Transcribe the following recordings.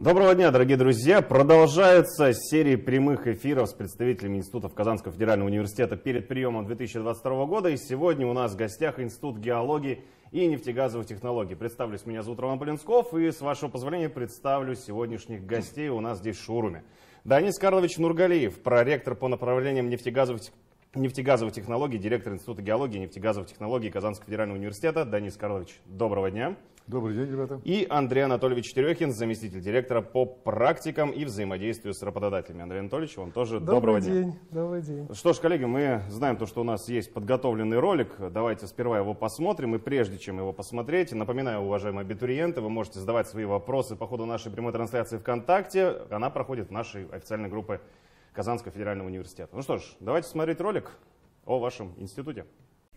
Доброго дня, дорогие друзья! Продолжается серия прямых эфиров с представителями институтов Казанского федерального университета перед приемом 2022 года. И сегодня у нас в гостях Институт геологии и нефтегазовых технологий. Представлюсь, меня зовут Роман Полинсков, и с вашего позволения представлю сегодняшних гостей у нас здесь в шоуруме. Данис Карлович Нургалиев, проректор по направлениям нефтегазовых нефтегазовых технологий, директор Института геологии и нефтегазовых технологий Казанского федерального университета. Данис Карлович, доброго дня. Добрый день, ребята. И Андрей Анатольевич Терехин, заместитель директора по практикам и взаимодействию с работодателями. Андрей Анатольевич, вам тоже добрый доброго день, дня. Добрый день. Что ж, коллеги, мы знаем то, что у нас есть подготовленный ролик. Давайте сперва его посмотрим. И прежде чем его посмотреть, напоминаю, уважаемые абитуриенты, вы можете задавать свои вопросы по ходу нашей прямой трансляции ВКонтакте. Она проходит в нашей официальной группе Казанского федерального университета. Ну что ж, давайте смотреть ролик о вашем институте.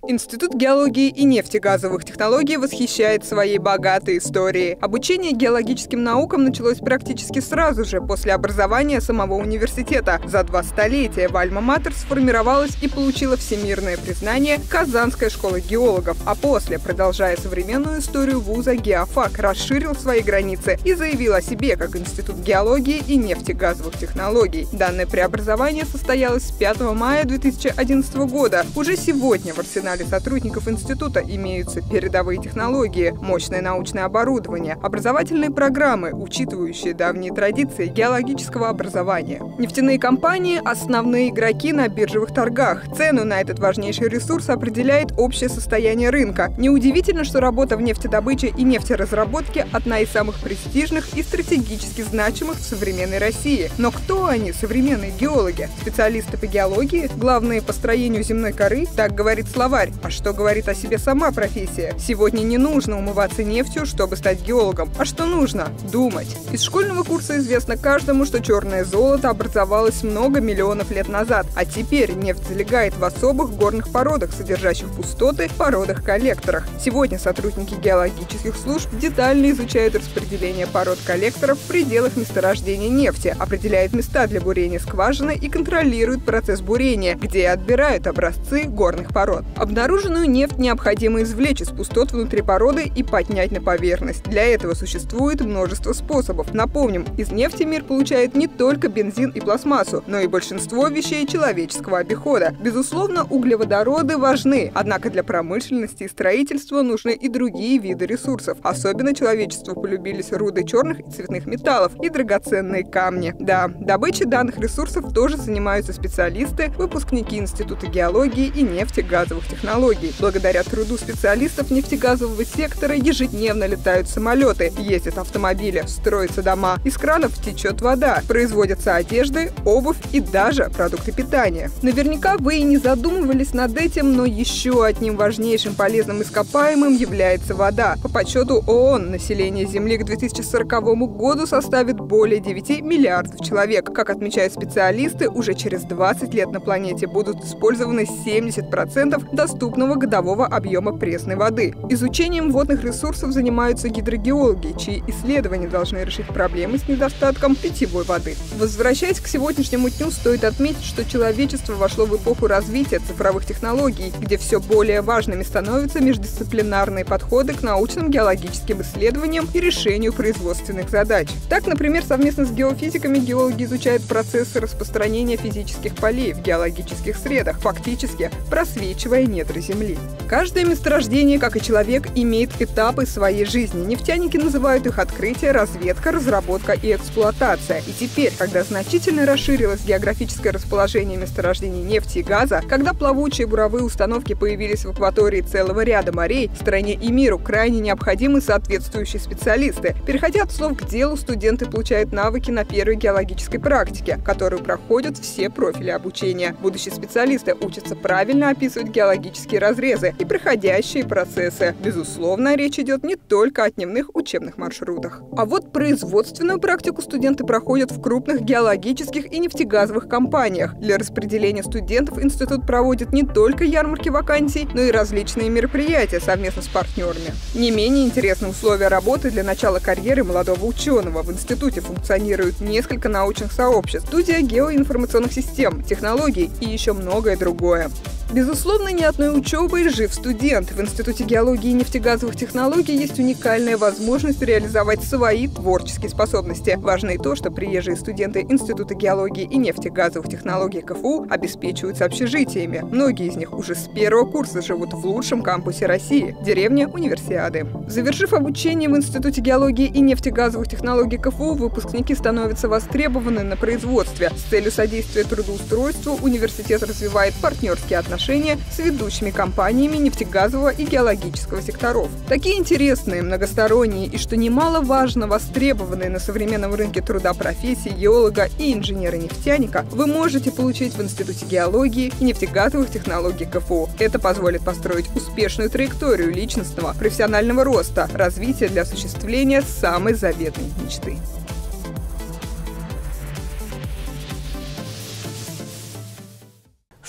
Институт геологии и нефтегазовых технологий восхищает своей богатой историей. Обучение геологическим наукам началось практически сразу же после образования самого университета. За два столетия в Альма-Матер сформировалась и получила всемирное признание Казанская школа геологов, а после, продолжая современную историю вуза, Геофак расширил свои границы и заявил о себе как Институт геологии и нефтегазовых технологий. Данное преобразование состоялось с 5 мая 2011 года. Уже сегодня в арсенале арсенале сотрудников института имеются передовые технологии, мощное научное оборудование, образовательные программы, учитывающие давние традиции геологического образования. Нефтяные компании – основные игроки на биржевых торгах. Цену на этот важнейший ресурс определяет общее состояние рынка. Неудивительно, что работа в нефтедобыче и нефтеразработке – одна из самых престижных и стратегически значимых в современной России. Но кто они, современные геологи? Специалисты по геологии? Главные по строению земной коры? Так говорит словарь тварь. А что говорит о себе сама профессия? Сегодня не нужно умываться нефтью, чтобы стать геологом. А что нужно? Думать. Из школьного курса известно каждому, что черное золото образовалось много миллионов лет назад, а теперь нефть залегает в особых горных породах, содержащих пустоты, породах-коллекторах. Сегодня сотрудники геологических служб детально изучают распределение пород коллекторов в пределах месторождения нефти, определяют места для бурения скважины и контролируют процесс бурения, где отбирают образцы горных пород. Обнаруженную нефть необходимо извлечь из пустот внутри породы и поднять на поверхность. Для этого существует множество способов. Напомним, из нефти мир получает не только бензин и пластмассу, но и большинство вещей человеческого обихода. Безусловно, углеводороды важны, однако для промышленности и строительства нужны и другие виды ресурсов. Особенно человечеству полюбились руды черных и цветных металлов и драгоценные камни. Да, добычей данных ресурсов тоже занимаются специалисты, выпускники Института геологии и нефтегазовых технологий. Благодаря труду специалистов нефтегазового сектора ежедневно летают самолеты, ездят автомобили, строятся дома, из кранов течет вода, производятся одежды, обувь и даже продукты питания. Наверняка вы и не задумывались над этим, но еще одним важнейшим полезным ископаемым является вода. По подсчету ООН население Земли к 2040 году составит более 9 миллиардов человек. Как отмечают специалисты, уже через 20 лет на планете будут использованы 70% доступных доступного годового объема пресной воды. Изучением водных ресурсов занимаются гидрогеологи, чьи исследования должны решить проблемы с недостатком питьевой воды. Возвращаясь к сегодняшнему дню, стоит отметить, что человечество вошло в эпоху развития цифровых технологий, где все более важными становятся междисциплинарные подходы к научным геологическим исследованиям и решению производственных задач. Так, например, совместно с геофизиками геологи изучают процессы распространения физических полей в геологических средах, фактически просвечивая недра Земли. Каждое месторождение, как и человек, имеет этапы своей жизни. Нефтяники называют их открытие, разведка, разработка и эксплуатация. И теперь, когда значительно расширилось географическое расположение месторождений нефти и газа, когда плавучие буровые установки появились в акватории целого ряда морей, стране и миру крайне необходимы соответствующие специалисты. Переходя от слов к делу, студенты получают навыки на первой геологической практике, которую проходят все профили обучения. Будущие специалисты учатся правильно описывать геологические геологические разрезы и проходящие процессы. Безусловно, речь идет не только о дневных учебных маршрутах. А вот производственную практику студенты проходят в крупных геологических и нефтегазовых компаниях. Для распределения студентов институт проводит не только ярмарки вакансий, но и различные мероприятия совместно с партнерами. Не менее интересны условия работы для начала карьеры молодого ученого. В институте функционируют несколько научных сообществ, студия геоинформационных систем, технологий и еще многое другое. Безусловно, ни одной учебой жив студент. В Институте геологии и нефтегазовых технологий есть уникальная возможность реализовать свои творческие способности. Важно и то, что приезжие студенты Института геологии и нефтегазовых технологий КФУ обеспечиваются общежитиями. Многие из них уже с первого курса живут в лучшем кампусе России – деревне Универсиады. Завершив обучение в Институте геологии и нефтегазовых технологий КФУ, выпускники становятся востребованы на производстве. С целью содействия трудоустройству университет развивает партнерские отношения с ведущими компаниями нефтегазового и геологического секторов. Такие интересные, многосторонние и, что немаловажно, востребованные на современном рынке труда профессии геолога и инженера-нефтяника вы можете получить в Институте геологии и нефтегазовых технологий КФУ. Это позволит построить успешную траекторию личностного, профессионального роста, развития для осуществления самой заветной мечты.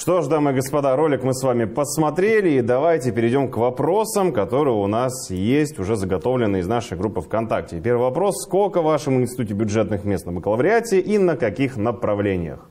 Что ж, дамы и господа, ролик мы с вами посмотрели, и давайте перейдем к вопросам, которые у нас есть, уже заготовленные из нашей группы ВКонтакте. Первый вопрос. Сколько в вашем институте бюджетных мест на бакалавриате и на каких направлениях?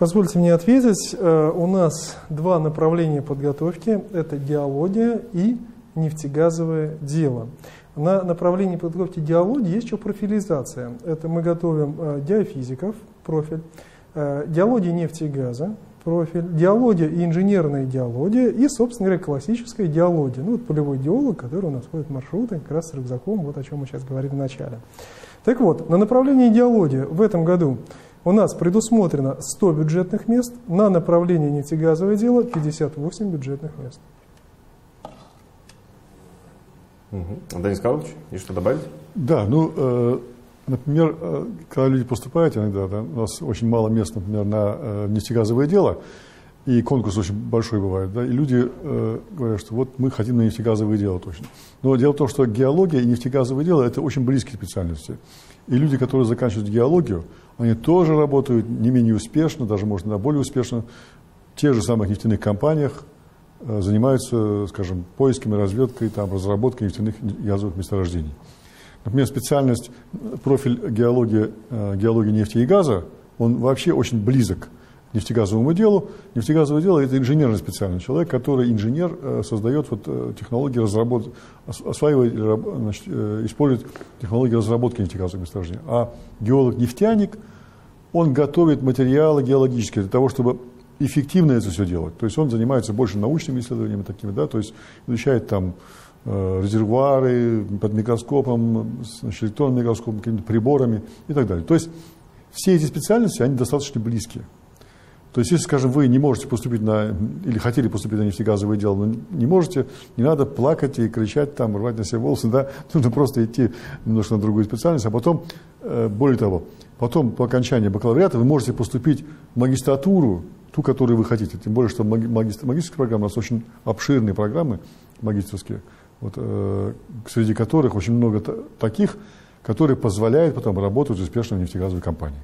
Позвольте мне ответить. Э, у нас два направления подготовки. Это диалогия и нефтегазовое дело. На направлении подготовки диалогии есть еще профилизация. Это мы готовим э, диафизиков, профиль, э, диалогия нефти и газа, профиль, диалогия и инженерная диалогия и, собственно говоря, классическая диалогия. Ну, вот полевой диалог, который у нас ходит маршруты, как раз с рюкзаком, вот о чем мы сейчас говорим в начале. Так вот, на направлении диалогии в этом году у нас предусмотрено 100 бюджетных мест, на направлении нефтегазовое дело 58 бюджетных мест. Угу. Денис Карлович, есть что добавить? Да, ну, э, например, э, когда люди поступают иногда, да, у нас очень мало мест, например, на э, нефтегазовое дело, и конкурс очень большой бывает, да, и люди э, говорят, что вот мы хотим на нефтегазовое дело точно. Но дело в том, что геология и нефтегазовое дело – это очень близкие специальности. И люди, которые заканчивают геологию, они тоже работают не менее успешно, даже, может, на более успешно, в тех же самых нефтяных компаниях, Э, занимаются, скажем, поисками, разведкой, там, разработкой нефтяных газовых месторождений. Например, специальность, профиль геологии, э, геологии нефти и газа, он вообще очень близок к нефтегазовому делу. Нефтегазовое дело – это инженерный специальный человек, который инженер э, создает вот, технологии разработки, осваивает, значит, использует технологии разработки нефтегазовых месторождений. А геолог-нефтяник, он готовит материалы геологические для того, чтобы эффективно это все делать. То есть он занимается больше научными исследованиями такими, да, то есть изучает там э, резервуары под микроскопом, значит, электронным микроскопом, какими-то приборами и так далее. То есть все эти специальности, они достаточно близкие. То есть, если, скажем, вы не можете поступить на, или хотели поступить на нефтегазовое дело, но не можете, не надо плакать и кричать, там, рвать на себе волосы, да, нужно просто идти немножко на другую специальность, а потом, э, более того, потом по окончании бакалавриата вы можете поступить в магистратуру ту, которую вы хотите. Тем более, что магистр, магистрские программы у нас очень обширные программы магистрские, вот, э, среди которых очень много таких, которые позволяют потом работать успешно в нефтегазовой компании.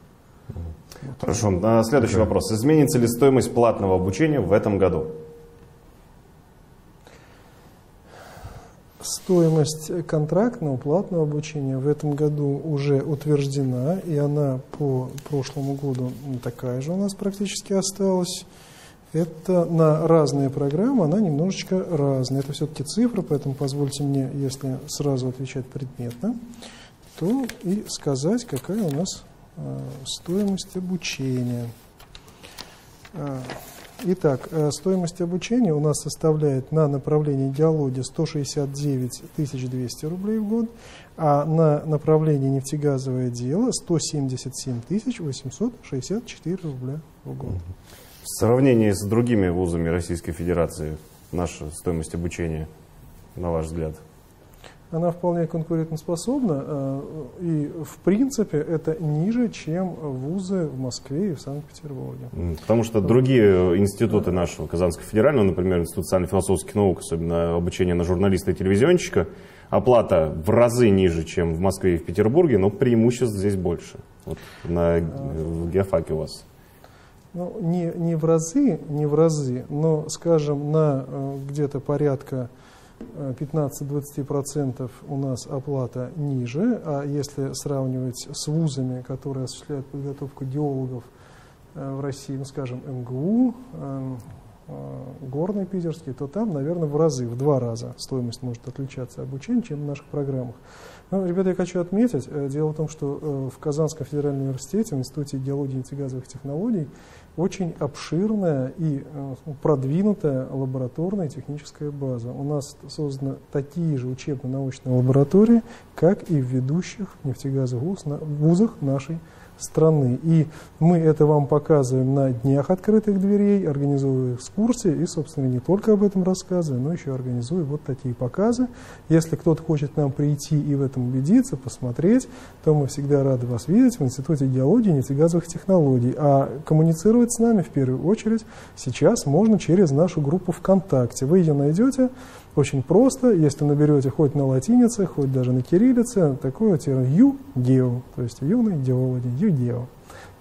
Хорошо. Следующий вопрос. Изменится ли стоимость платного обучения в этом году? Стоимость контрактного платного обучения в этом году уже утверждена, и она по прошлому году такая же у нас практически осталась. Это на разные программы, она немножечко разная. Это все-таки цифры, поэтому позвольте мне, если сразу отвечать предметно, то и сказать, какая у нас э, стоимость обучения. А, Итак, э, стоимость обучения у нас составляет на направлении диалоги 169 200 рублей в год, а на направлении нефтегазовое дело 177 864 рубля в год. В сравнении с другими вузами Российской Федерации наша стоимость обучения, на ваш взгляд? она вполне конкурентоспособна, э, и в принципе это ниже, чем вузы в Москве и в Санкт-Петербурге. Потому что другие институты нашего Казанского федерального, например, Институт социально-философских наук, особенно обучение на журналиста и телевизионщика, оплата в разы ниже, чем в Москве и в Петербурге, но преимуществ здесь больше. Вот на в геофаке у вас. Ну, не, не в разы, не в разы, но, скажем, на э, где-то порядка 15-20% у нас оплата ниже, а если сравнивать с вузами, которые осуществляют подготовку геологов в России, ну, скажем, МГУ, горный питерский, то там, наверное, в разы, в два раза стоимость может отличаться обучения, чем в наших программах. Ну, ребята, я хочу отметить, э, дело в том, что э, в Казанском федеральном университете, в Институте геологии и нефтегазовых технологий, очень обширная и э, продвинутая лабораторная техническая база. У нас созданы такие же учебно-научные лаборатории, как и в ведущих нефтегазовых вузах нашей страны. И мы это вам показываем на днях открытых дверей, организуя экскурсии и, собственно, не только об этом рассказывая, но еще организуя вот такие показы. Если кто-то хочет к нам прийти и в этом убедиться, посмотреть, то мы всегда рады вас видеть в Институте геологии и нефтегазовых технологий. А коммуницировать с нами в первую очередь сейчас можно через нашу группу ВКонтакте. Вы ее найдете очень просто, если наберете хоть на латинице, хоть даже на кириллице, такое термин ЮГЕО, то есть юный геологи, ЮГЕО.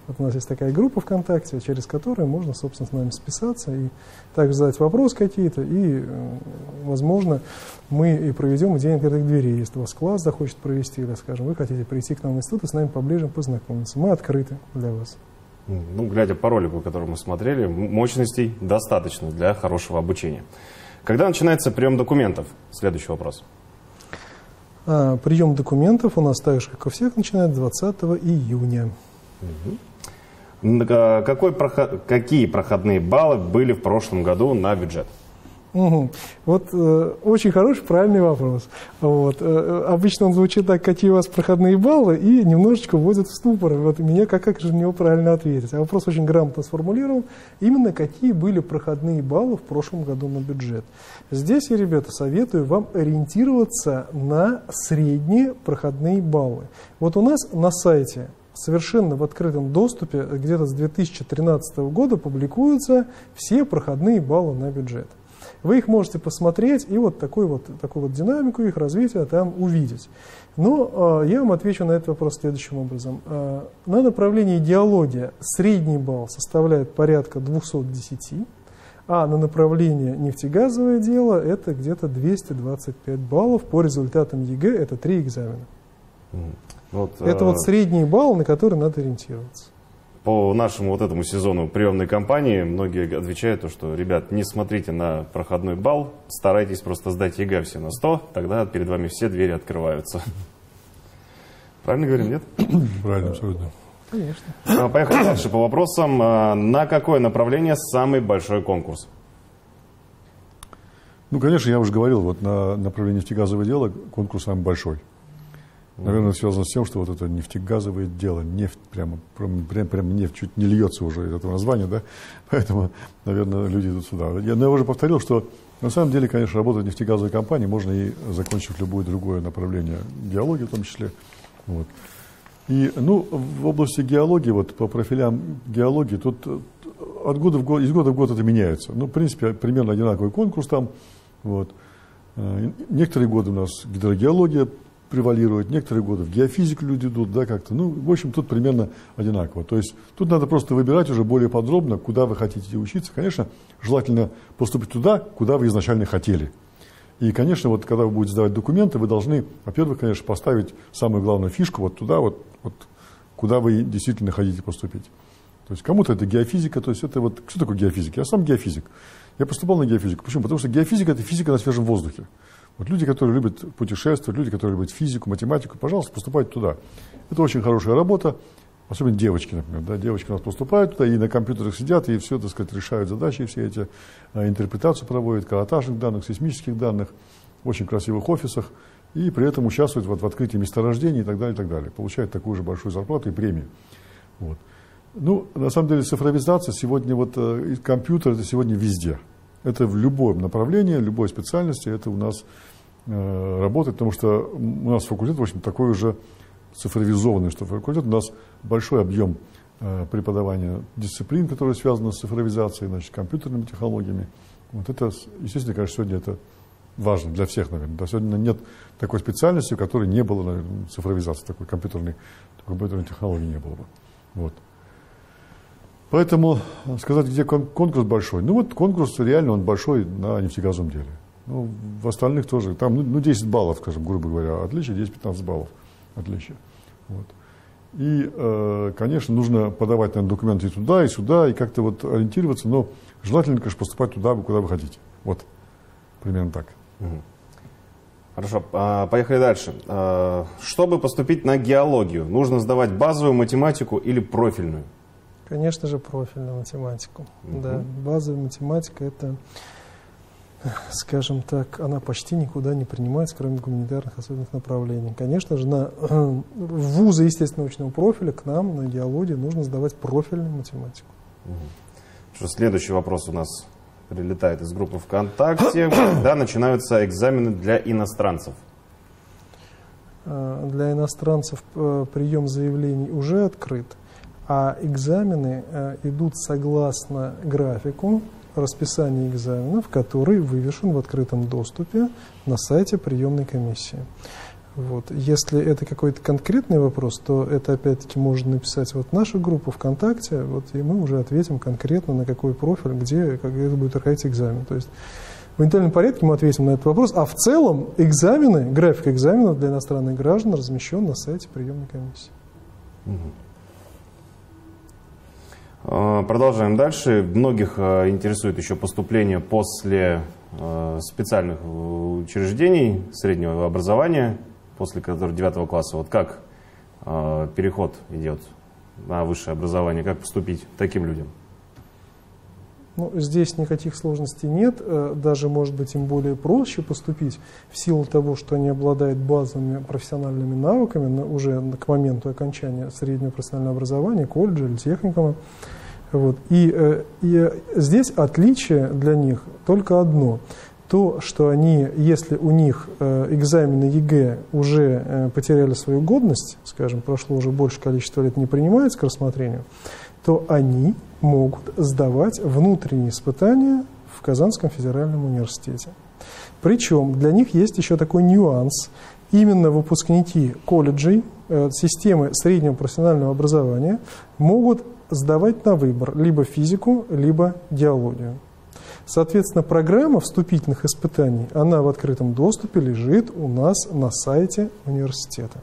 Вот у нас есть такая группа ВКонтакте, через которую можно, собственно, с нами списаться и также задать вопрос какие-то, и, э, возможно, мы и проведем день открытых дверей. Если у вас класс захочет провести, или, скажем, вы хотите прийти к нам в институт и с нами поближе познакомиться. Мы открыты для вас. Ну, глядя по ролику, который мы смотрели, мощностей достаточно для хорошего обучения. Когда начинается прием документов? Следующий вопрос. А, прием документов у нас так же, как у всех, начинает 20 июня. Угу. Какой. Какие проходные баллы были в прошлом году на бюджет? Угу. Вот э, очень хороший, правильный вопрос. Вот. Э, обычно он звучит так, какие у вас проходные баллы, и немножечко вводит в ступор. Вот меня как, как же на него правильно ответить. А вопрос очень грамотно сформулирован. Именно какие были проходные баллы в прошлом году на бюджет. Здесь я, ребята, советую вам ориентироваться на средние проходные баллы. Вот у нас на сайте совершенно в открытом доступе где-то с 2013 года публикуются все проходные баллы на бюджет. Вы их можете посмотреть и вот такую вот, такую вот динамику их развития там увидеть. Но э, я вам отвечу на этот вопрос следующим образом. Э, на направлении геология средний балл составляет порядка 210, а на направление нефтегазовое дело это где-то 225 баллов по результатам ЕГЭ, это три экзамена. Вот, это вот средний балл, на который надо ориентироваться по нашему вот этому сезону приемной кампании многие отвечают, то, что, ребят, не смотрите на проходной балл, старайтесь просто сдать ЕГЭ все на 100, тогда перед вами все двери открываются. Правильно говорим, нет? Правильно, абсолютно. Конечно. А, поехали дальше по вопросам. А, на какое направление самый большой конкурс? Ну, конечно, я уже говорил, вот на направлении нефтегазовое дело конкурс самый большой. Наверное, связано с тем, что вот это нефтегазовое дело, нефть прямо, прям, прям, прям нефть чуть не льется уже из этого названия, да, поэтому, наверное, люди идут сюда. Я, я уже повторил, что на самом деле, конечно, работать нефтегазовой компании можно и закончив любое другое направление геологии в том числе. Вот. И, ну, в области геологии, вот по профилям геологии, тут э, от года в год, из года в год это меняется. Ну, в принципе, примерно одинаковый конкурс там. Вот. Э, некоторые годы у нас гидрогеология превалирует, некоторые годы в геофизику люди идут, да, как-то. Ну, в общем, тут примерно одинаково. То есть тут надо просто выбирать уже более подробно, куда вы хотите учиться. Конечно, желательно поступить туда, куда вы изначально хотели. И, конечно, вот когда вы будете сдавать документы, вы должны, во-первых, конечно, поставить самую главную фишку вот туда, вот, вот куда вы действительно хотите поступить. То есть кому-то это геофизика, то есть это вот, что такое геофизика? Я сам геофизик. Я поступал на геофизику. Почему? Потому что геофизика – это физика на свежем воздухе. Вот люди, которые любят путешествовать, люди, которые любят физику, математику, пожалуйста, поступайте туда. Это очень хорошая работа, особенно девочки, например. Да, девочки у нас поступают туда и на компьютерах сидят, и все, так сказать, решают задачи, все эти а, интерпретацию проводят, каротажных данных, сейсмических данных, в очень красивых офисах, и при этом участвуют вот в открытии месторождений и так далее, и так далее. Получают такую же большую зарплату и премию. Вот. Ну, на самом деле, цифровизация сегодня, вот э, компьютер, это сегодня везде. Это в любом направлении, любой специальности, это у нас э, работает, потому что у нас факультет, в общем, такой уже цифровизованный, что факультет у нас большой объем э, преподавания дисциплин, которые связаны с цифровизацией, значит, компьютерными технологиями. Вот это, естественно, конечно, сегодня это важно для всех, наверное. Да, сегодня нет такой специальности, у которой не было наверное, цифровизации, такой компьютерной, такой компьютерной технологии не было бы. Вот. Поэтому сказать, где конкурс большой. Ну вот конкурс реально он большой на нефтегазовом деле. Ну, в остальных тоже. Там ну, 10 ну, баллов, скажем, грубо говоря, отличие, 10-15 баллов отличие. Вот. И, э, конечно, нужно подавать наверное, документы и туда, и сюда, и как-то вот ориентироваться, но желательно, конечно, поступать туда, куда вы хотите. Вот, примерно так. Хорошо, а, поехали дальше. А, чтобы поступить на геологию, нужно сдавать базовую математику или профильную? Конечно же, профильную математику. Угу. Да, базовая математика это, скажем так, она почти никуда не принимается, кроме гуманитарных особенных направлений. Конечно же, на в вузы естественно-научного профиля к нам на геологии нужно сдавать профильную математику. Угу. Что, следующий вопрос у нас прилетает из группы ВКонтакте, когда начинаются экзамены для иностранцев? А, для иностранцев э, прием заявлений уже открыт, а экзамены э, идут согласно графику расписания экзаменов, который вывешен в открытом доступе на сайте приемной комиссии. Вот. Если это какой-то конкретный вопрос, то это опять-таки можно написать вот нашу группу ВКонтакте, вот, и мы уже ответим конкретно на какой профиль, где, как это будет проходить экзамен. То есть в индивидуальном порядке мы ответим на этот вопрос, а в целом экзамены, график экзаменов для иностранных граждан размещен на сайте приемной комиссии. А, продолжаем дальше. Многих а, интересует еще поступление после а, специальных учреждений среднего образования после которого 9 класса, вот как э, переход идет на высшее образование, как поступить таким людям? Ну, здесь никаких сложностей нет, э, даже, может быть, им более проще поступить в силу того, что они обладают базовыми профессиональными навыками уже к моменту окончания среднего профессионального образования, колледжа или техникума. Вот. И, э, и здесь отличие для них только одно – то, что они, если у них э, экзамены ЕГЭ уже э, потеряли свою годность, скажем, прошло уже больше количества лет, не принимаются к рассмотрению, то они могут сдавать внутренние испытания в Казанском федеральном университете. Причем для них есть еще такой нюанс. Именно выпускники колледжей, э, системы среднего профессионального образования могут сдавать на выбор либо физику, либо геологию. Соответственно, программа вступительных испытаний, она в открытом доступе лежит у нас на сайте университета.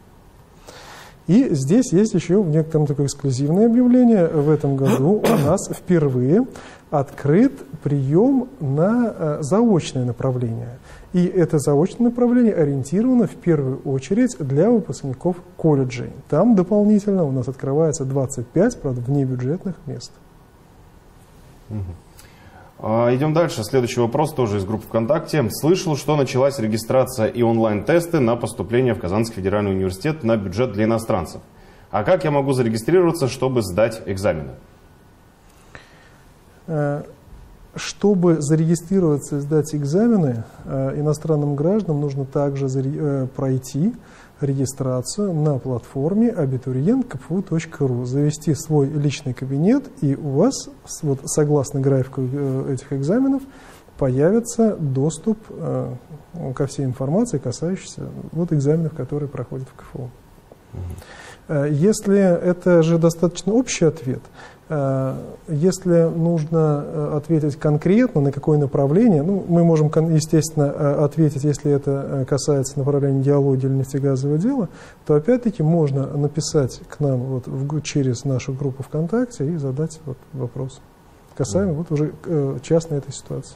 И здесь есть еще в некотором такое эксклюзивное объявление. В этом году у нас впервые открыт прием на э, заочное направление. И это заочное направление ориентировано в первую очередь для выпускников колледжей. Там дополнительно у нас открывается 25, правда, внебюджетных мест. Угу. А, идем дальше. Следующий вопрос тоже из группы ВКонтакте. Слышал, что началась регистрация и онлайн-тесты на поступление в Казанский федеральный университет на бюджет для иностранцев. А как я могу зарегистрироваться, чтобы сдать экзамены? Э, чтобы зарегистрироваться и сдать экзамены, э, иностранным гражданам нужно также э, пройти регистрацию на платформе abiturientkfu.ru, завести свой личный кабинет, и у вас, вот, согласно графику э, этих экзаменов, появится доступ э, ко всей информации, касающейся вот, экзаменов, которые проходят в КФУ. Э, если это же достаточно общий ответ, если нужно э, ответить конкретно, на какое направление, ну, мы можем, естественно, э, ответить, если это касается направления геологии или нефтегазового дела, то опять-таки можно написать к нам вот в, через нашу группу ВКонтакте и задать вот вопрос касаемо вот уже частной этой ситуации.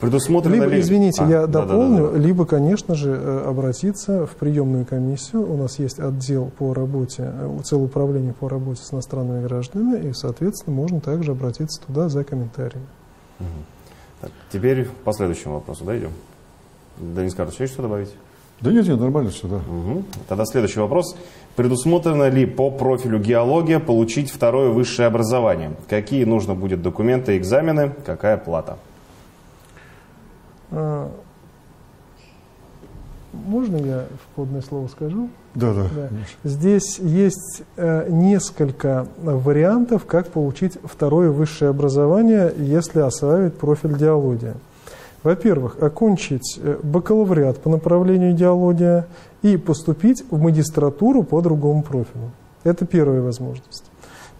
Предусмотрено либо, ли... извините, а, я да, дополню, да, да, да. либо, конечно же, э, обратиться в приемную комиссию. У нас есть отдел по работе, э, целое управление по работе с иностранными гражданами, и, соответственно, можно также обратиться туда за комментариями. Угу. Так, теперь по следующему вопросу, да, идем? Денис Карлович, есть что добавить? Да нет, нет, нормально все, да. Угу. Тогда следующий вопрос. Предусмотрено ли по профилю геология получить второе высшее образование? Какие нужно будет документы, экзамены, какая плата? А, можно я входное слово скажу? Да, да. да. Здесь есть э, несколько вариантов, как получить второе высшее образование, если осваивать профиль диалогия. Во-первых, окончить э, бакалавриат по направлению идеология и поступить в магистратуру по другому профилю. Это первая возможность.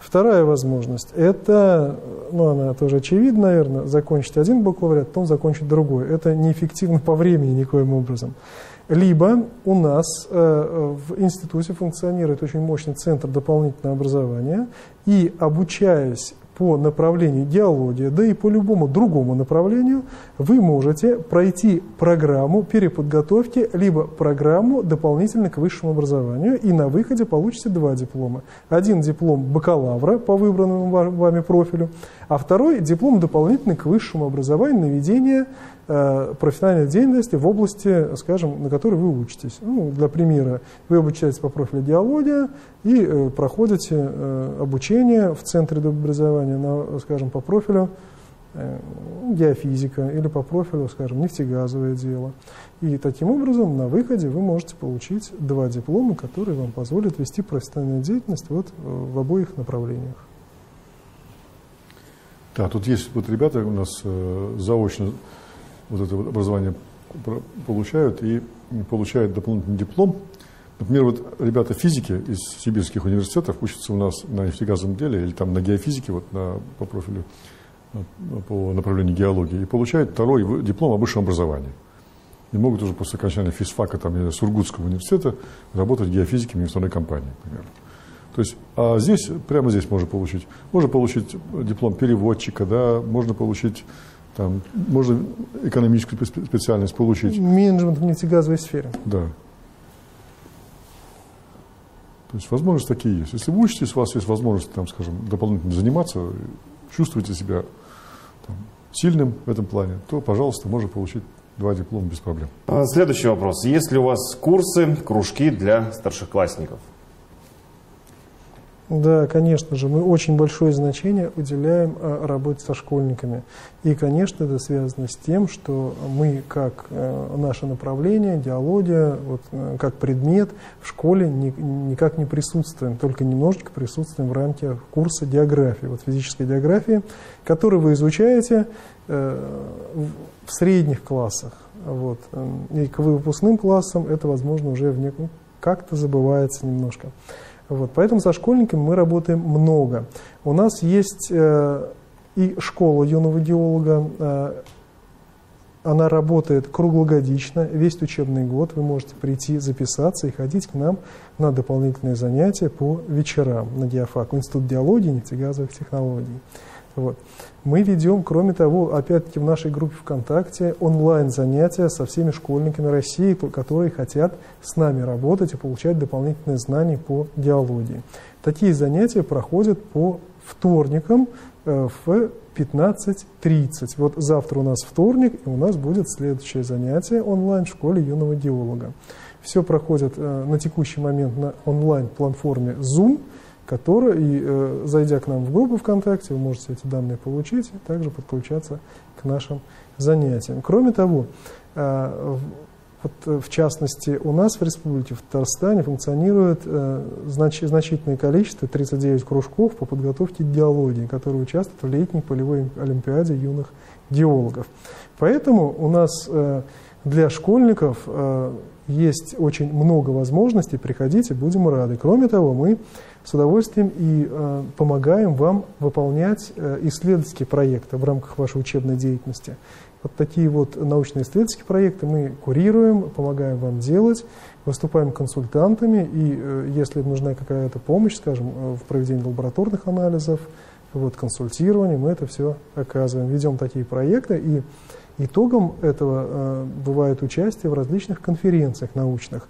Вторая возможность – это, ну, она тоже очевидна, наверное, закончить один бакалавриат, потом закончить другой. Это неэффективно по времени никоим образом. Либо у нас э, в институте функционирует очень мощный центр дополнительного образования, и обучаясь по направлению геология, да и по любому другому направлению, вы можете пройти программу переподготовки, либо программу дополнительно к высшему образованию, и на выходе получите два диплома. Один диплом бакалавра по выбранному вами профилю, а второй диплом дополнительно к высшему образованию на ведение Э, профессиональной деятельности в области, скажем, на которой вы учитесь. Ну, для примера, вы обучаетесь по профилю геология и э, проходите э, обучение в центре образования, на, скажем, по профилю э, геофизика или по профилю, скажем, нефтегазовое дело. И таким образом на выходе вы можете получить два диплома, которые вам позволят вести профессиональную деятельность вот э, в обоих направлениях. Да, тут есть вот ребята у нас э, заочно вот это образование получают и получают дополнительный диплом. Например, вот ребята физики из сибирских университетов учатся у нас на нефтегазовом деле или там на геофизике вот на, по профилю, по направлению геологии, и получают второй диплом о высшем образовании. И могут уже после окончания физфака там, Сургутского университета работать в нефтяной компании, например. То есть, а здесь, прямо здесь можно получить. Можно получить диплом переводчика, да, можно получить там можно экономическую специальность получить. Менеджмент в нефтегазовой сфере. Да. То есть возможности такие есть. Если вы учитесь, у вас есть возможность, там, скажем, дополнительно заниматься, чувствуете себя там, сильным в этом плане, то, пожалуйста, можно получить два диплома без проблем. А, следующий вопрос. Есть ли у вас курсы, кружки для старшеклассников? Да, конечно же, мы очень большое значение уделяем э, работе со школьниками. И, конечно, это связано с тем, что мы, как э, наше направление, диалогия, вот, э, как предмет в школе ни, никак не присутствуем, только немножечко присутствуем в рамках курса географии, вот физической географии, который вы изучаете в средних классах. Вот. И к выпускным классам это, возможно, уже как-то забывается немножко. Вот, поэтому со школьниками мы работаем много. У нас есть э, и школа юного геолога, э, она работает круглогодично, весь учебный год. Вы можете прийти, записаться и ходить к нам на дополнительные занятия по вечерам на диафак, Институт геологии и нефтегазовых технологий. Вот. Мы ведем, кроме того, опять-таки в нашей группе ВКонтакте онлайн-занятия со всеми школьниками России, которые хотят с нами работать и получать дополнительные знания по геологии. Такие занятия проходят по вторникам э, в 15.30. Вот завтра у нас вторник, и у нас будет следующее занятие онлайн в школе юного геолога. Все проходит э, на текущий момент на онлайн-платформе Zoom – которая, и э, зайдя к нам в группу ВКонтакте, вы можете эти данные получить и также подключаться к нашим занятиям. Кроме того, э, вот, э, в частности, у нас в Республике в Татарстане функционирует э, знач, значительное количество, 39 кружков по подготовке геологии, которые участвуют в летней полевой олимпиаде юных геологов. Поэтому у нас э, для школьников э, есть очень много возможностей, приходите, будем рады. Кроме того, мы с удовольствием и э, помогаем вам выполнять э, исследовательские проекты в рамках вашей учебной деятельности. Вот такие вот научно-исследовательские проекты мы курируем, помогаем вам делать, выступаем консультантами, и э, если нужна какая-то помощь, скажем, э, в проведении лабораторных анализов, вот, консультирование, мы это все оказываем. Ведем такие проекты, и итогом этого э, бывает участие в различных конференциях научных.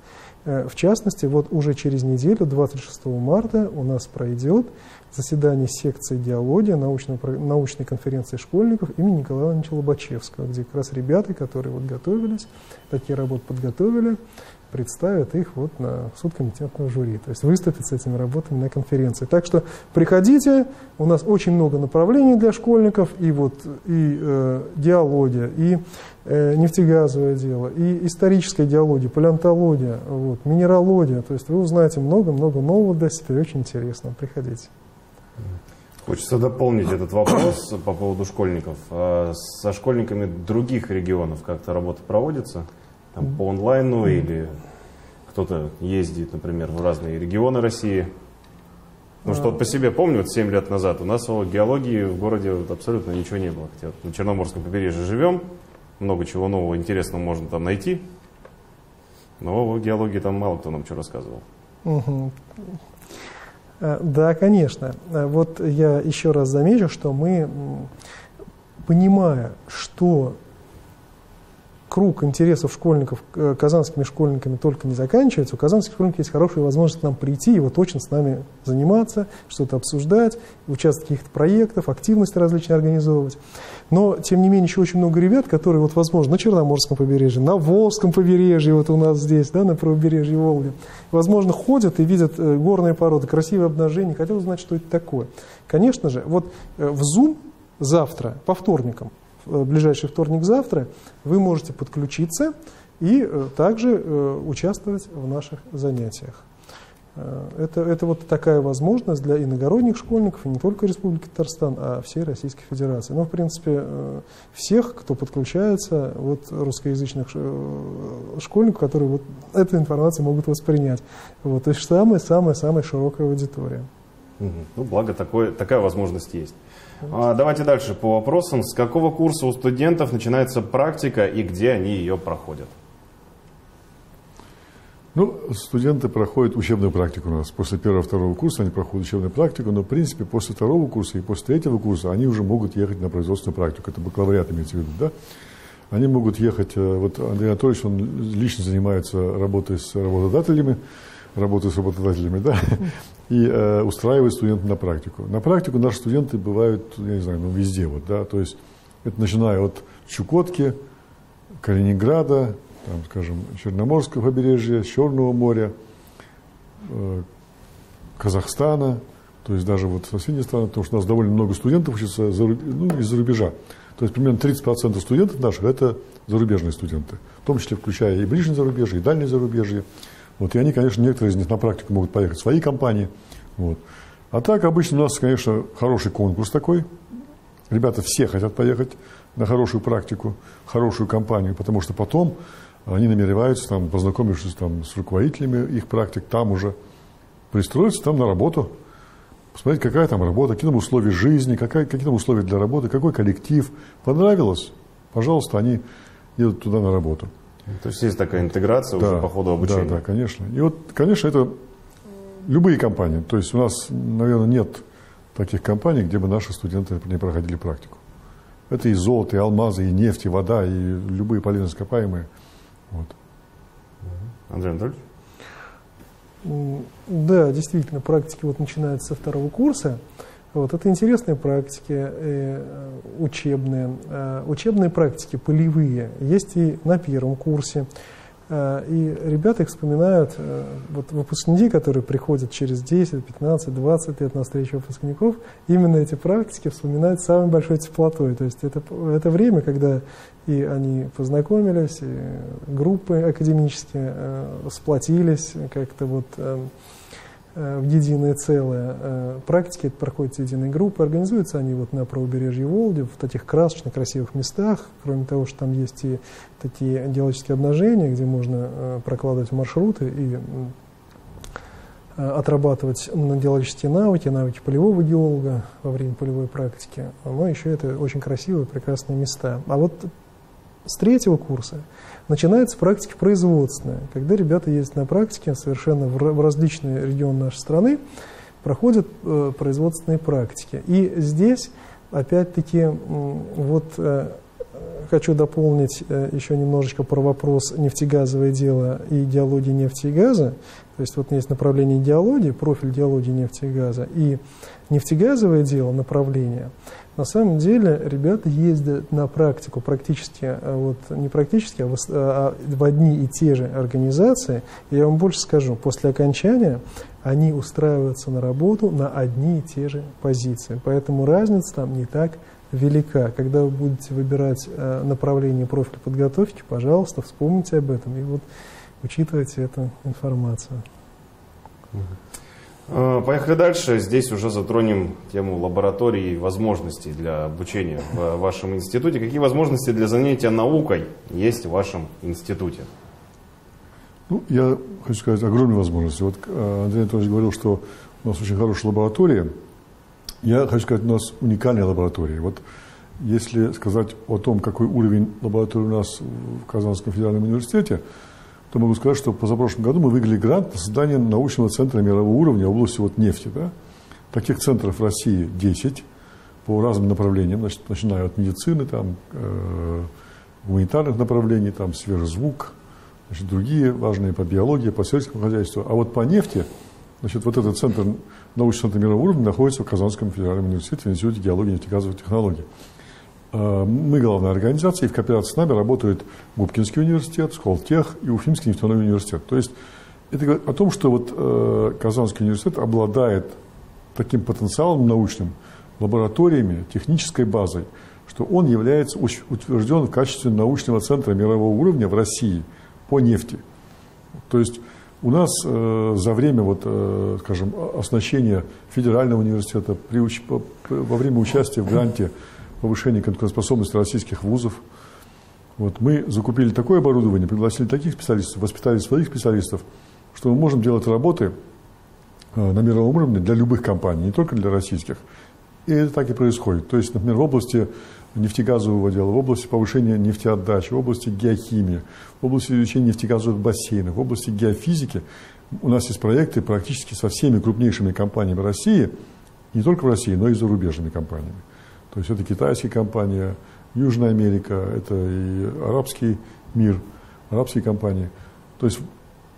Э, в частности, вот уже через неделю, 26 марта, у нас пройдет заседание секции диалогия научной, научной конференции школьников имени Николая Ивановича Лобачевского, где как раз ребята, которые вот готовились, такие работы подготовили, представят их вот на суд комитетного жюри, то есть выступят с этими работами на конференции. Так что приходите, у нас очень много направлений для школьников, и вот и э, диалогия, и э, нефтегазовое дело, и историческая диалогия, палеонтология, вот, минералогия, то есть вы узнаете много-много нового для себя, очень интересно, приходите. Хочется дополнить этот вопрос по поводу школьников. А со школьниками других регионов как-то работа проводится? там, по онлайну или кто-то ездит, например, в разные регионы России. Ну что по себе помню, вот 7 лет назад у нас в геологии в городе вот абсолютно ничего не было. Хотя на Черноморском побережье живем, много чего нового интересного можно там найти. Но о геологии там мало кто нам что рассказывал. Да, конечно. Вот я еще раз замечу, что мы, понимая, что круг интересов школьников э, казанскими школьниками только не заканчивается. У казанских школьников есть хорошая возможность к нам прийти и вот точно с нами заниматься, что-то обсуждать, участвовать в каких-то проектах, активности различные организовывать. Но, тем не менее, еще очень много ребят, которые, вот, возможно, на Черноморском побережье, на Волжском побережье, вот у нас здесь, да, на правобережье Волги, возможно, ходят и видят э, горные породы, красивые обнажения, хотят узнать, что это такое. Конечно же, вот э, в Zoom завтра, по вторникам, ближайший вторник завтра, вы можете подключиться и э, также э, участвовать в наших занятиях. Это, это вот такая возможность для иногородних школьников, и не только Республики Татарстан, а всей Российской Федерации. Но, в принципе, всех, кто подключается, вот русскоязычных школьников, которые вот эту информацию могут воспринять. Вот, то есть самая-самая-самая широкая аудитория. Ну, благо такой, такая возможность есть. А, давайте дальше по вопросам. С какого курса у студентов начинается практика и где они ее проходят? Ну, студенты проходят учебную практику у нас. После первого-второго курса они проходят учебную практику, но, в принципе, после второго курса и после третьего курса они уже могут ехать на производственную практику. Это бакалавриат имеется в виду, да? Они могут ехать, э, вот Андрей Анатольевич, он лично занимается работой с работодателями, работаю с работодателями, да, и э, устраиваю студентов на практику. На практику наши студенты бывают, я не знаю, ну, везде, вот, да, то есть это начиная от Чукотки, Калининграда, там, скажем, Черноморского побережья, Черного моря, э, Казахстана, то есть даже вот соседние страны, потому что у нас довольно много студентов учатся за, ну, из-за рубежа. То есть примерно 30% студентов наших – это зарубежные студенты, в том числе включая и ближнее зарубежье, и дальнее зарубежье. Вот, и они, конечно, некоторые из них на практику могут поехать в свои компании. Вот. А так обычно у нас, конечно, хороший конкурс такой. Ребята все хотят поехать на хорошую практику, хорошую компанию, потому что потом они намереваются, там, познакомившись там, с руководителями их практик, там уже пристроиться там на работу, посмотреть, какая там работа, какие там условия жизни, какая, какие там условия для работы, какой коллектив. Понравилось? Пожалуйста, они едут туда на работу. То есть есть такая интеграция да, уже по ходу обучения? Да, да, конечно. И вот, конечно, это любые компании. То есть у нас, наверное, нет таких компаний, где бы наши студенты не проходили практику. Это и золото, и алмазы, и нефть, и вода, и любые полезные ископаемые. Вот. Андрей Анатольевич? Да, действительно, практики вот начинаются со второго курса. Вот, это интересные практики, э, учебные. Э, учебные практики полевые есть и на первом курсе. Э, и ребята их вспоминают, вот выпускники, которые приходят через 10, 15, 20 лет на встречу выпускников, именно эти практики вспоминают с самой большой теплотой. То есть это, это время, когда и они познакомились, и группы академические э, сплотились, как-то вот Э, в единое целое. Э, практики это проходят в единой группы, организуются они вот на правобережье Волги, в таких красочных, красивых местах, кроме того, что там есть и такие геологические обнажения, где можно э, прокладывать маршруты и отрабатывать геологические навыки, навыки полевого геолога во время полевой практики. Но еще это очень красивые, прекрасные места. А вот с третьего курса начинается практика производственная, когда ребята ездят на практике совершенно в различные регионы нашей страны, проходят э, производственные практики. И здесь, опять-таки, вот э, хочу дополнить э, еще немножечко про вопрос нефтегазовое дело и идеологии нефти и газа. То есть вот есть направление идеологии, профиль идеологии нефти и газа, и нефтегазовое дело направление – на самом деле ребята ездят на практику практически, э, вот не практически, а в, а в одни и те же организации. Я вам больше скажу, после окончания они устраиваются на работу на одни и те же позиции. Поэтому разница там не так велика. Когда вы будете выбирать э, направление профиля подготовки, пожалуйста, вспомните об этом и вот учитывайте эту информацию. Э, поехали дальше. Здесь уже затронем тему лаборатории и возможностей для обучения в вашем институте. Какие возможности для занятия наукой есть в вашем институте? Ну, я хочу сказать, огромные возможности. Вот э, Андрей Анатольевич говорил, что у нас очень хорошая лаборатория. Я хочу сказать, у нас уникальная лаборатория. Вот если сказать о том, какой уровень лаборатории у нас в Казанском федеральном университете, то могу сказать, что в позапрошлом году мы выиграли грант на создание научного центра мирового уровня в области вот нефти. Да? Таких центров в России 10 по разным направлениям, значит, начиная от медицины, там, э, гуманитарных направлений, там, свежезвук, значит, другие важные по биологии, по сельскому хозяйству. А вот по нефти, значит, вот этот центр, научный центр мирового уровня находится в Казанском федеральном университете, в Институте геологии и нефтегазовых технологий. Э, мы главная организация, и в кооперации с нами работают Губкинский университет, Сколтех и Уфимский нефтяной университет. То есть это говорит о том, что вот э, Казанский университет обладает таким потенциалом научным, лабораториями, технической базой, что он является утвержден в качестве научного центра мирового уровня в России по нефти. То есть у нас э, за время, вот, э, скажем, оснащения федерального университета, при, по, во время участия в гранте повышения конкурентоспособности российских вузов, вот, мы закупили такое оборудование, пригласили таких специалистов, воспитали своих специалистов, что мы можем делать работы э, на мировом уровне для любых компаний, не только для российских. И это так и происходит. То есть, например, в области нефтегазового дела, в области повышения нефтеотдачи, в области геохимии, в области изучения нефтегазовых бассейнов, в области геофизики у нас есть проекты практически со всеми крупнейшими компаниями России, не только в России, но и зарубежными компаниями. То есть это китайские компании, Южная Америка, это и арабский мир, арабские компании. То есть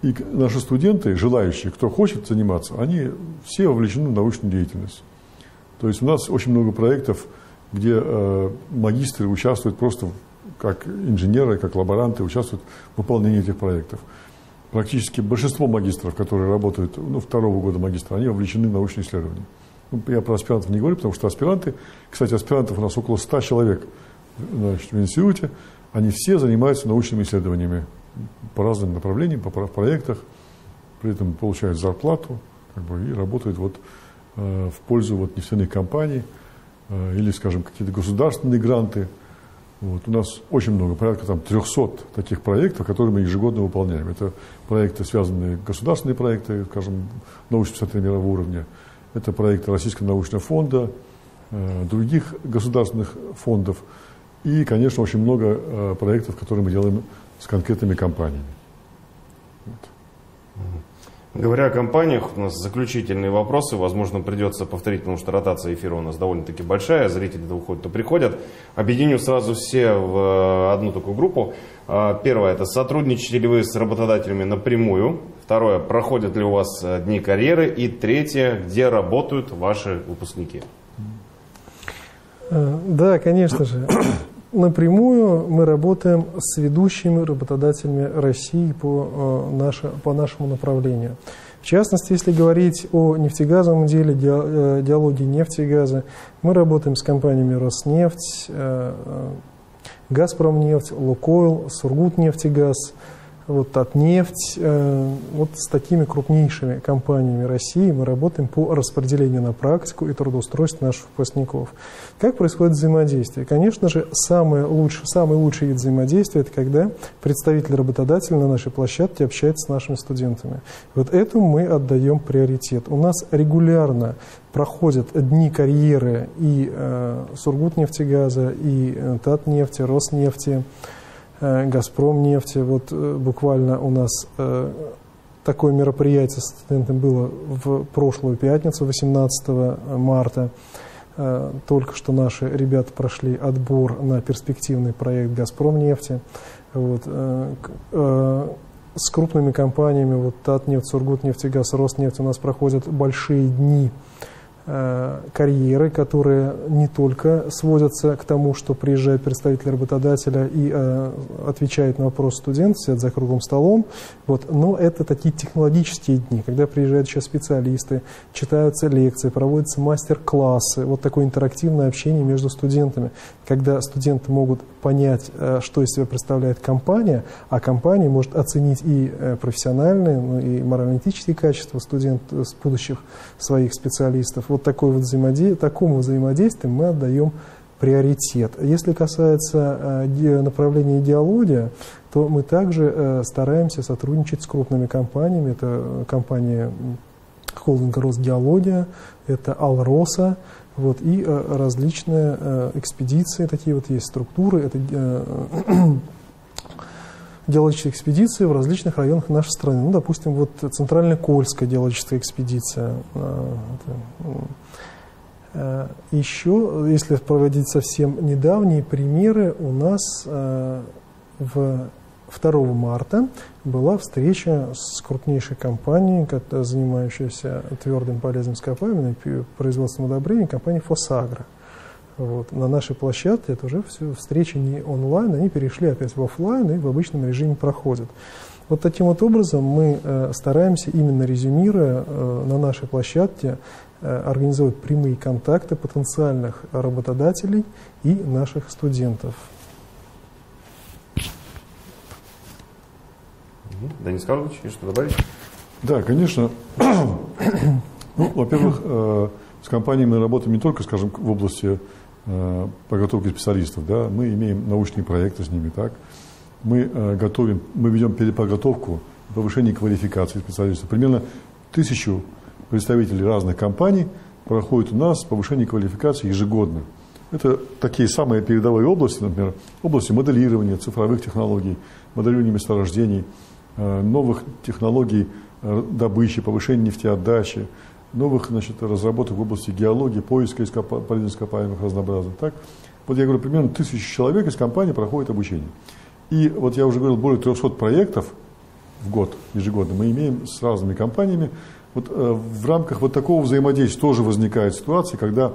и наши студенты, желающие, кто хочет заниматься, они все вовлечены в научную деятельность. То есть у нас очень много проектов, где э, магистры участвуют просто как инженеры, как лаборанты, участвуют в выполнении этих проектов. Практически большинство магистров, которые работают, ну, второго года магистра, они вовлечены в научные исследования. Ну, я про аспирантов не говорю, потому что аспиранты, кстати, аспирантов у нас около 100 человек значит, в институте, они все занимаются научными исследованиями по разным направлениям, по проектах, при этом получают зарплату как бы, и работают вот Э, в пользу вот, нефтяных компаний э, или, скажем, какие-то государственные гранты. Вот. У нас очень много, порядка там 300 таких проектов, которые мы ежегодно выполняем. Это проекты, связанные, государственные проекты, скажем, центра мирового уровня. Это проекты Российского научного фонда, э, других государственных фондов. И, конечно, очень много проектов, которые мы делаем с конкретными компаниями. Говоря о компаниях, у нас заключительные вопросы, возможно, придется повторить, потому что ротация эфира у нас довольно-таки большая, зрители то уходят, то приходят. Объединю сразу все в э, одну такую группу. А, первое, это сотрудничаете ли вы с работодателями напрямую? Второе, проходят ли у вас э, дни карьеры? И третье, где работают ваши выпускники? Э, да, конечно же. Напрямую мы работаем с ведущими работодателями России по, э, наше, по нашему направлению. В частности, если говорить о нефтегазовом деле, э, диалоге нефти и газа, мы работаем с компаниями Роснефть, э, Газпромнефть, Лукойл, Сургутнефтегаз, вот Татнефть, э, вот с такими крупнейшими компаниями России мы работаем по распределению на практику и трудоустройству наших выпускников. Как происходит взаимодействие? Конечно же, самое лучшее, самый лучший вид взаимодействия – это когда представитель работодателя на нашей площадке общается с нашими студентами. Вот этому мы отдаем приоритет. У нас регулярно проходят дни карьеры и э, Сургутнефтегаза, и э, Татнефти, Роснефти, Газпром нефти. Вот э, буквально у нас э, такое мероприятие с студентами было в прошлую пятницу, 18 марта. Только что наши ребята прошли отбор на перспективный проект «Газпром нефти». Вот. С крупными компаниями, вот Татнефть, Сургутнефтегаз, Роснефть у нас проходят большие дни Э, карьеры, которые не только сводятся к тому, что приезжает представитель работодателя и э, отвечает на вопрос студент, сидят за круглым столом, вот, но это такие технологические дни, когда приезжают еще специалисты, читаются лекции, проводятся мастер-классы, вот такое интерактивное общение между студентами, когда студенты могут понять, э, что из себя представляет компания, а компания может оценить и э, профессиональные, ну, и морально-этические качества студентов, будущих своих специалистов вот такой вот взаимодействие, такому взаимодействию мы отдаем приоритет. Если касается э, направления идеология, то мы также э, стараемся сотрудничать с крупными компаниями. Это компания холдинга Росгеология, это Алроса, вот, и э, различные экспедиции, такие вот есть структуры, это геологические экспедиции в различных районах нашей страны. Ну, допустим, вот Центрально-Кольская геологическая экспедиция. Еще, если проводить совсем недавние примеры, у нас в 2 марта была встреча с крупнейшей компанией, занимающейся твердым полезным ископаемым производством удобрений, компанией «Фосагро». Вот. На нашей площадке это уже все встречи не онлайн, они перешли опять в офлайн и в обычном режиме проходят. Вот таким вот образом мы э, стараемся, именно резюмируя э, на нашей площадке, э, организовать прямые контакты потенциальных работодателей и наших студентов. Денис Карлович, есть что добавить? Да, конечно. ну, во-первых, э, с компанией мы работаем не только, скажем, в области подготовки специалистов, да, мы имеем научные проекты с ними, так, мы э, готовим, мы ведем переподготовку, повышение квалификации специалистов. Примерно тысячу представителей разных компаний проходит у нас повышение квалификации ежегодно. Это такие самые передовые области, например, области моделирования, цифровых технологий, моделирования месторождений – Э, новых технологий э, добычи, повышения нефтеотдачи, новых значит, разработок в области геологии, поиска ископа, полезных ископаемых разнообразных. Так? Вот я говорю, примерно тысячу человек из компании проходит обучение. И вот я уже говорил, более 300 проектов в год, ежегодно, мы имеем с разными компаниями. Вот э, в рамках вот такого взаимодействия тоже возникает ситуация, когда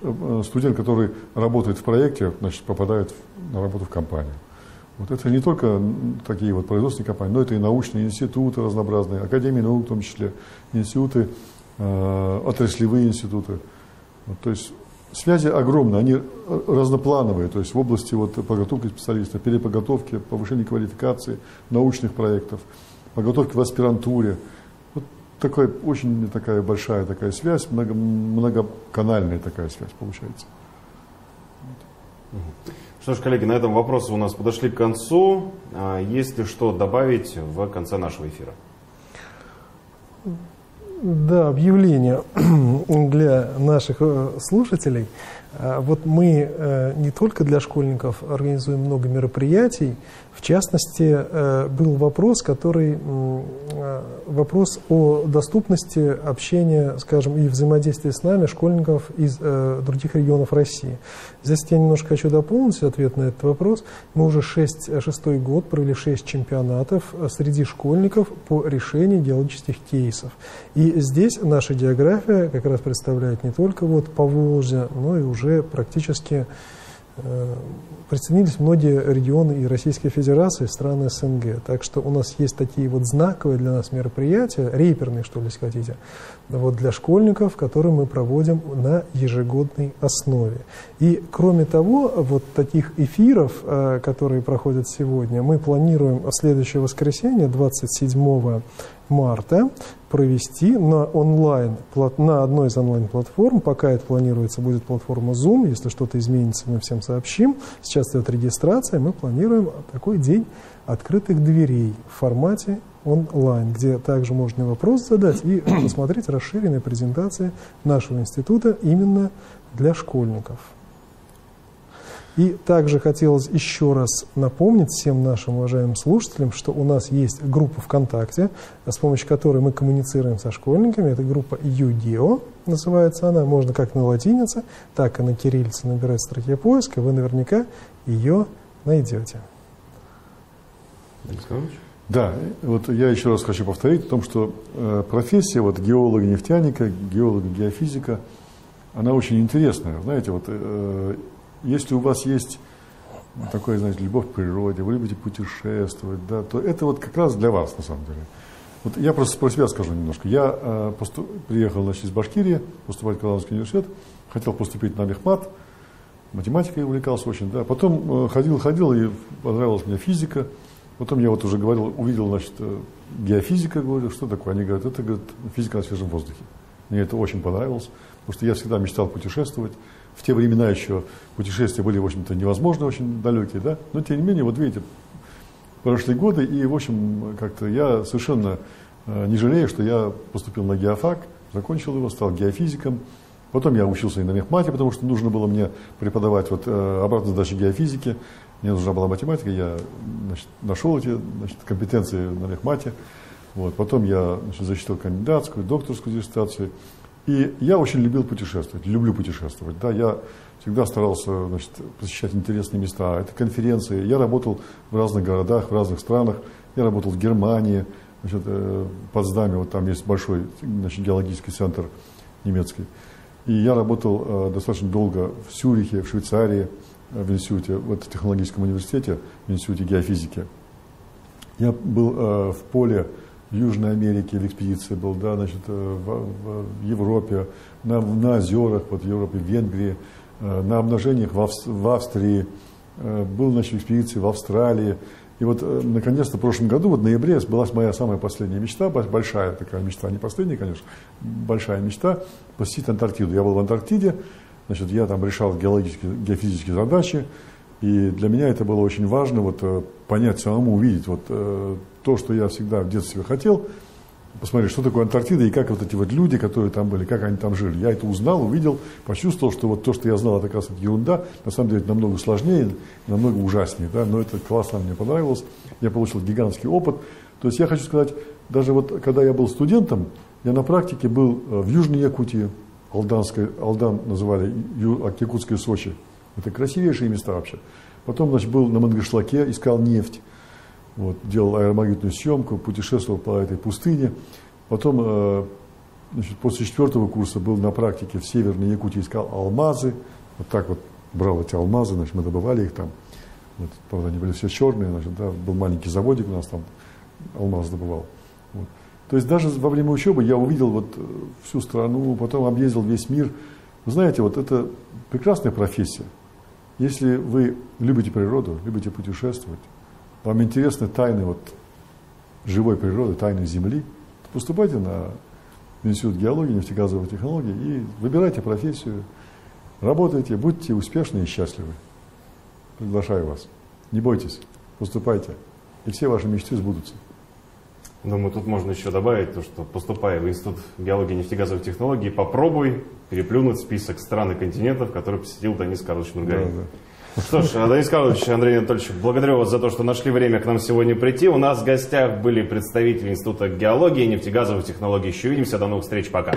э, студент, который работает в проекте, значит, попадает в, на работу в компанию. Вот это не только такие вот производственные компании, но это и научные институты разнообразные, академии наук в том числе, институты, э, отраслевые институты. Вот, то есть связи огромные, они разноплановые, то есть в области вот подготовки специалистов, переподготовки, повышения квалификации, научных проектов, подготовки в аспирантуре. Вот такая очень такая большая такая связь, много, многоканальная такая связь получается. Что ж, коллеги, на этом вопросы у нас подошли к концу. А, есть ли что добавить в конце нашего эфира? Да, объявление для наших э, слушателей. А, вот мы э, не только для школьников организуем много мероприятий, в частности, э, был вопрос, который, э, вопрос о доступности общения, скажем, и взаимодействия с нами школьников из э, других регионов России. Здесь я немножко хочу дополнить ответ на этот вопрос. Мы уже шесть, шестой год провели шесть чемпионатов среди школьников по решению геологических кейсов. И здесь наша география как раз представляет не только вот Поволжье, но и уже практически присоединились многие регионы и Российской Федерации, страны СНГ. Так что у нас есть такие вот знаковые для нас мероприятия, реперные, что ли, если хотите, вот для школьников, которые мы проводим на ежегодной основе. И кроме того, вот таких эфиров, э, которые проходят сегодня, мы планируем в следующее воскресенье, 27 марта, провести на онлайн, на одной из онлайн-платформ, пока это планируется, будет платформа Zoom, если что-то изменится, мы всем сообщим. Сейчас идет регистрация, мы планируем такой день открытых дверей в формате онлайн, где также можно вопрос задать и посмотреть расширенные презентации нашего института именно для школьников. И также хотелось еще раз напомнить всем нашим уважаемым слушателям, что у нас есть группа ВКонтакте, с помощью которой мы коммуницируем со школьниками. Это группа ЮДИО, называется она. Можно как на латинице, так и на кириллице набирать в строке поиска. Вы наверняка ее найдете. Да, вот я еще раз хочу повторить о том, что э, профессия вот геолога-нефтяника, геолога-геофизика, она очень интересная. Знаете, вот э, если у вас есть такое, знаете, любовь к природе, вы любите путешествовать, да, то это вот как раз для вас, на самом деле. Вот я просто про себя скажу немножко. Я э, поступ, приехал значит, из Башкирии, поступать в Казанский университет, хотел поступить на мехмат, математикой увлекался очень, да. Потом э, ходил, ходил, и понравилась мне физика. Потом я вот уже говорил, увидел, значит, э, геофизика, говорю, что такое? Они говорят, это, говорят, физика на свежем воздухе. Мне это очень понравилось, потому что я всегда мечтал путешествовать в те времена еще путешествия были, в общем-то, невозможны, очень далекие, да, но тем не менее, вот видите, прошли годы, и, в общем, как-то я совершенно э, не жалею, что я поступил на геофак, закончил его, стал геофизиком, Потом я учился и на мехмате, потому что нужно было мне преподавать вот, э, обратно задачи геофизики. Мне нужна была математика, я значит, нашел эти значит, компетенции на мехмате. Вот. Потом я значит, защитил кандидатскую, докторскую диссертацию. И я очень любил путешествовать, люблю путешествовать. Да, я всегда старался значит, посещать интересные места. Это конференции. Я работал в разных городах, в разных странах. Я работал в Германии, значит, э, в Потсдаме, вот там есть большой значит, геологический центр немецкий. И я работал э, достаточно долго в Сюрихе, в Швейцарии, э, в институте, в технологическом университете, в институте геофизики. Я был в поле Южной Америке экспедиции был, да, значит, э, в, в Европе, на, на озерах, вот в Европе, в Венгрии, э, на обнажениях в, Авс, в Австрии, э, был значит, в экспедиции в Австралии. И вот, наконец-то, в прошлом году, вот в ноябре, была моя самая последняя мечта, большая такая мечта, не последняя, конечно, большая мечта, посетить Антарктиду. Я был в Антарктиде, значит, я там решал геологические, геофизические задачи, и для меня это было очень важно, вот, понять самому, увидеть вот, то, что я всегда в детстве хотел, посмотреть, что такое Антарктида и как вот эти вот люди, которые там были, как они там жили. Я это узнал, увидел, почувствовал, что вот то, что я знал, это, оказывается, ерунда. На самом деле это намного сложнее, намного ужаснее. Да? Но это классно, мне понравилось. Я получил гигантский опыт. То есть я хочу сказать, даже вот когда я был студентом, я на практике был э, в Южной Якутии, Алданской, Алдан называли, Якутской Сочи. Это красивейшие места вообще. Потом, значит, был на Мангышлаке, искал нефть. Вот, делал аэромагнитную съемку, путешествовал по этой пустыне. Потом, э, значит, после четвертого курса был на практике в Северной Якутии, искал алмазы. Вот так вот брал эти алмазы, значит, мы добывали их там. Вот, правда, они были все черные, значит, да, был маленький заводик у нас там, алмаз добывал. Вот. То есть даже во время учебы я увидел вот э, всю страну, потом объездил весь мир. Вы знаете, вот это прекрасная профессия. Если вы любите природу, любите путешествовать, вам интересны тайны вот живой природы, тайны Земли, поступайте на Институт геологии, нефтегазовой технологии и выбирайте профессию, работайте, будьте успешны и счастливы. Приглашаю вас. Не бойтесь, поступайте, и все ваши мечты сбудутся. Думаю, тут можно еще добавить то, что поступая в Институт геологии и нефтегазовых технологий, попробуй переплюнуть список стран и континентов, которые посетил Данис Карлович Нургаев. Да, да. Что ж, Денис Карлович, Андрей Анатольевич, благодарю вас за то, что нашли время к нам сегодня прийти. У нас в гостях были представители Института геологии и нефтегазовых технологий. Еще увидимся. До новых встреч. Пока.